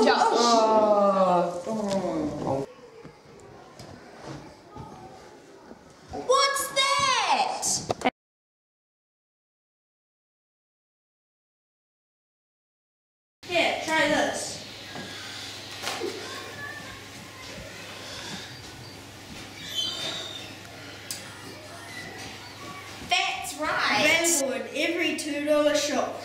oh, Josh. oh. What's that? Here, try this. That's right. Available every $2 shop.